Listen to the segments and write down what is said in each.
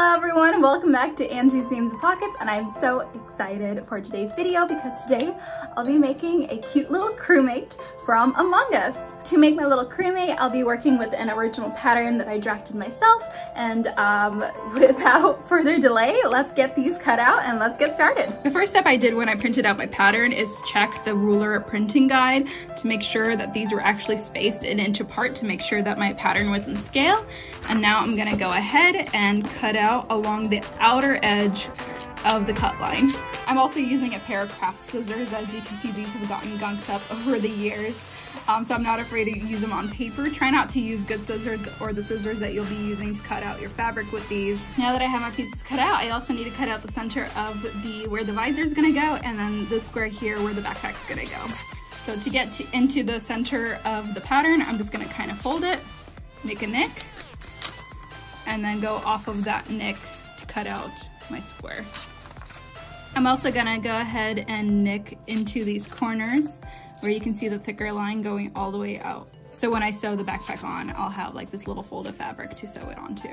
Hello everyone, welcome back to Angie Seams Pockets and I'm so excited for today's video because today I'll be making a cute little crewmate from Among Us. To make my little crewmate, I'll be working with an original pattern that I drafted myself and um, without further delay, let's get these cut out and let's get started. The first step I did when I printed out my pattern is check the ruler printing guide to make sure that these were actually spaced an inch apart to make sure that my pattern was in scale. And now I'm gonna go ahead and cut out along the outer edge of the cut line. I'm also using a pair of craft scissors. As you can see, these have gotten gunked up over the years. Um, so I'm not afraid to use them on paper. Try not to use good scissors or the scissors that you'll be using to cut out your fabric with these. Now that I have my pieces cut out, I also need to cut out the center of the where the visor is gonna go and then the square here where the backpack's gonna go. So to get to, into the center of the pattern, I'm just gonna kind of fold it, make a nick, and then go off of that nick to cut out my square. I'm also gonna go ahead and nick into these corners where you can see the thicker line going all the way out. So when I sew the backpack on, I'll have like this little fold of fabric to sew it onto.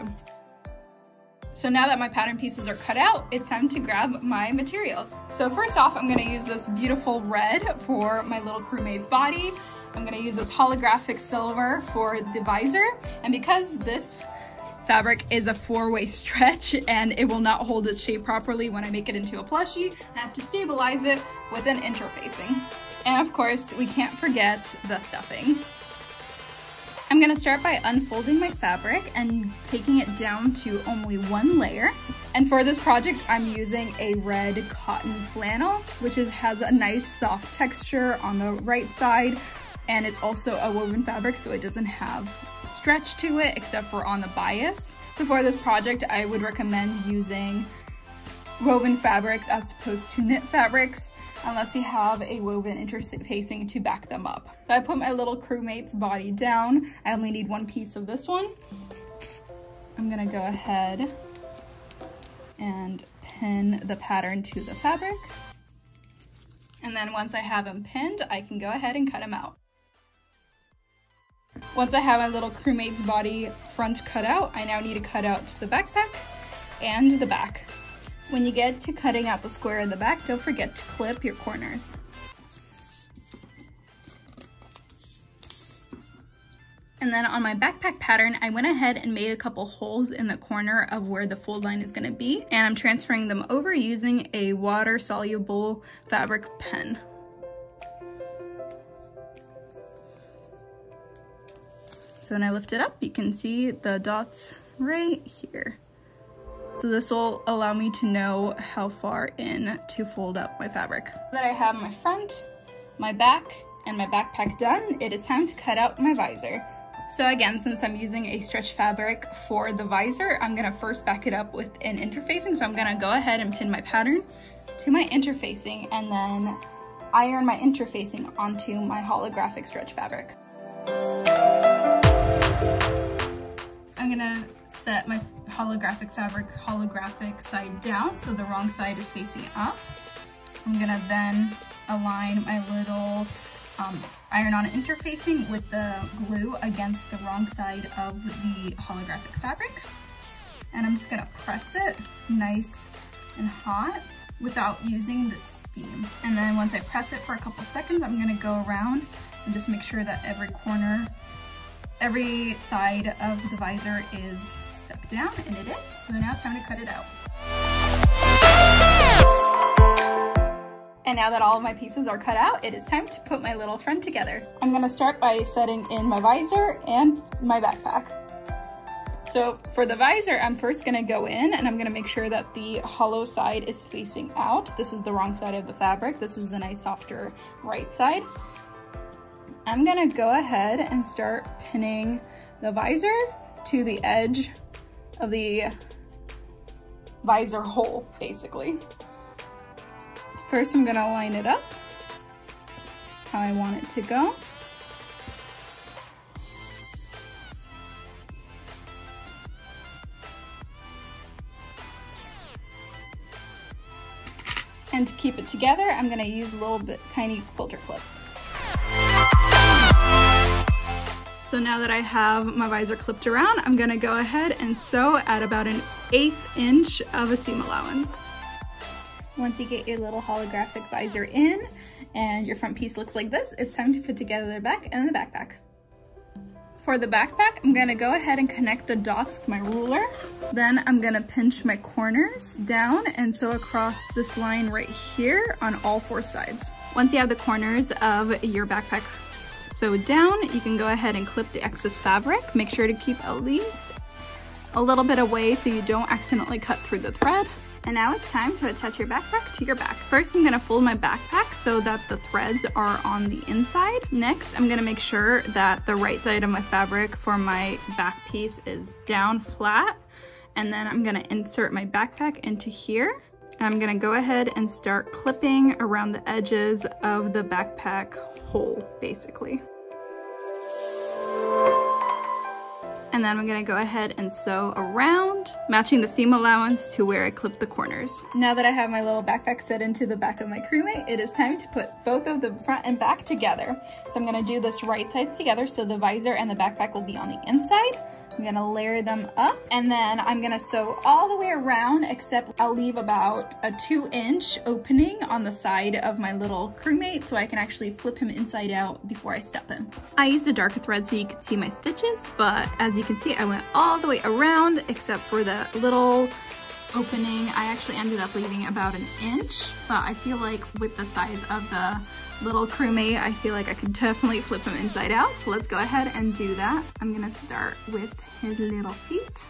So now that my pattern pieces are cut out, it's time to grab my materials. So first off, I'm gonna use this beautiful red for my little crewmate's body. I'm gonna use this holographic silver for the visor. And because this fabric is a four-way stretch and it will not hold its shape properly when I make it into a plushie. I have to stabilize it with an interfacing. And of course, we can't forget the stuffing. I'm gonna start by unfolding my fabric and taking it down to only one layer. And for this project, I'm using a red cotton flannel, which is, has a nice soft texture on the right side. And it's also a woven fabric, so it doesn't have stretch to it except for on the bias. So for this project, I would recommend using woven fabrics as opposed to knit fabrics unless you have a woven interfacing to back them up. I put my little crewmate's body down. I only need one piece of this one. I'm gonna go ahead and pin the pattern to the fabric. And then once I have them pinned, I can go ahead and cut them out. Once I have my little crewmate's body front cut out, I now need to cut out the backpack and the back. When you get to cutting out the square in the back, don't forget to clip your corners. And then on my backpack pattern, I went ahead and made a couple holes in the corner of where the fold line is gonna be. And I'm transferring them over using a water soluble fabric pen. So when I lift it up, you can see the dots right here. So this will allow me to know how far in to fold up my fabric. That I have my front, my back, and my backpack done, it is time to cut out my visor. So again, since I'm using a stretch fabric for the visor, I'm gonna first back it up with an interfacing. So I'm gonna go ahead and pin my pattern to my interfacing and then iron my interfacing onto my holographic stretch fabric. I'm gonna set my holographic fabric holographic side down so the wrong side is facing up. I'm gonna then align my little um, iron-on interfacing with the glue against the wrong side of the holographic fabric. And I'm just gonna press it nice and hot without using the steam. And then once I press it for a couple seconds, I'm gonna go around and just make sure that every corner every side of the visor is stuck down, and it is. So now it's time to cut it out. And now that all of my pieces are cut out, it is time to put my little friend together. I'm gonna start by setting in my visor and my backpack. So for the visor, I'm first gonna go in and I'm gonna make sure that the hollow side is facing out. This is the wrong side of the fabric. This is the nice softer right side. I'm gonna go ahead and start pinning the visor to the edge of the visor hole, basically. First, I'm gonna line it up how I want it to go. And to keep it together, I'm gonna use little bit tiny quilter clips. So now that I have my visor clipped around, I'm gonna go ahead and sew at about an eighth inch of a seam allowance. Once you get your little holographic visor in and your front piece looks like this, it's time to put together the back and the backpack. For the backpack, I'm gonna go ahead and connect the dots with my ruler. Then I'm gonna pinch my corners down and sew across this line right here on all four sides. Once you have the corners of your backpack sewed down, you can go ahead and clip the excess fabric. Make sure to keep at least a little bit away so you don't accidentally cut through the thread. And now it's time to attach your backpack to your back. First, I'm gonna fold my backpack so that the threads are on the inside. Next, I'm gonna make sure that the right side of my fabric for my back piece is down flat. And then I'm gonna insert my backpack into here. I'm gonna go ahead and start clipping around the edges of the backpack hole, basically. and then I'm gonna go ahead and sew around, matching the seam allowance to where I clipped the corners. Now that I have my little backpack set into the back of my crewmate, it is time to put both of the front and back together. So I'm gonna do this right sides together so the visor and the backpack will be on the inside. I'm gonna layer them up and then I'm gonna sew all the way around except I'll leave about a two inch opening on the side of my little crewmate so I can actually flip him inside out before I step him. I used a darker thread so you could see my stitches, but as you can see, I went all the way around except for the little opening. I actually ended up leaving about an inch, but I feel like with the size of the little crewmate, I feel like I could definitely flip him inside out. So let's go ahead and do that. I'm gonna start with his little feet.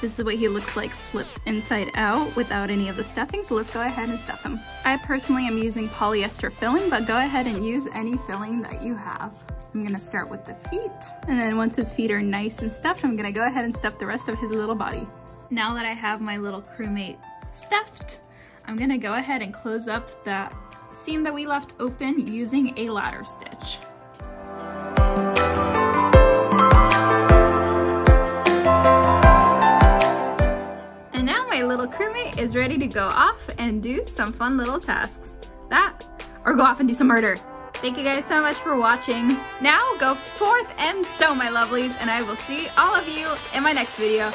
This is what he looks like flipped inside out without any of the stuffing, so let's go ahead and stuff him. I personally am using polyester filling, but go ahead and use any filling that you have. I'm gonna start with the feet, and then once his feet are nice and stuffed, I'm gonna go ahead and stuff the rest of his little body. Now that I have my little crewmate stuffed, I'm gonna go ahead and close up that seam that we left open using a ladder stitch. And now my little crewmate is ready to go off and do some fun little tasks. That, or go off and do some murder. Thank you guys so much for watching. Now go forth and sew my lovelies and I will see all of you in my next video.